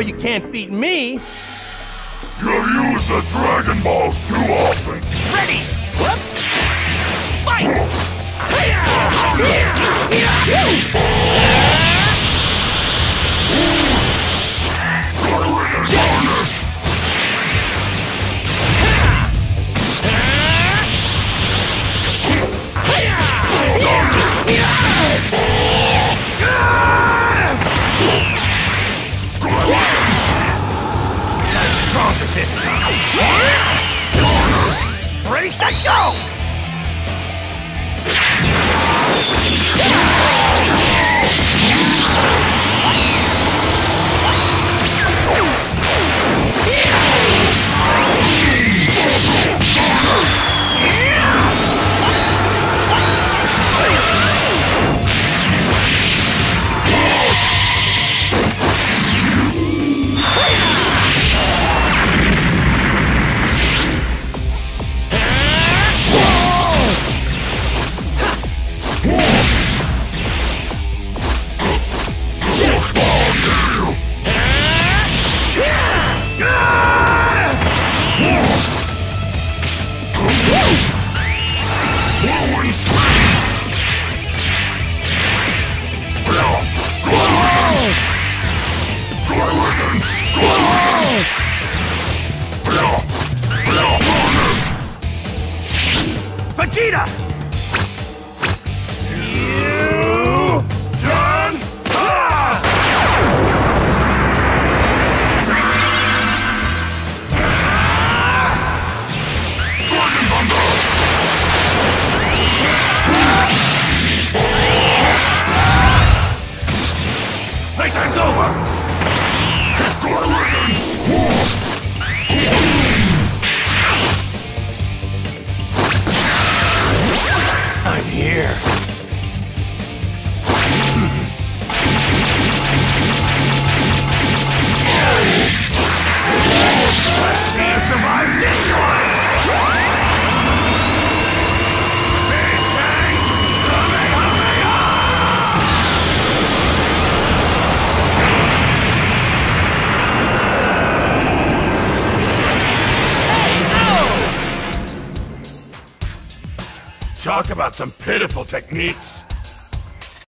you can't beat me. You use the Dragon Balls too often. Ready! Whoops! Fight! This time. Ready, set, go! Vegeta! You... Dragon Thunder! Playtime's over! I'm here. Talk about some pitiful techniques.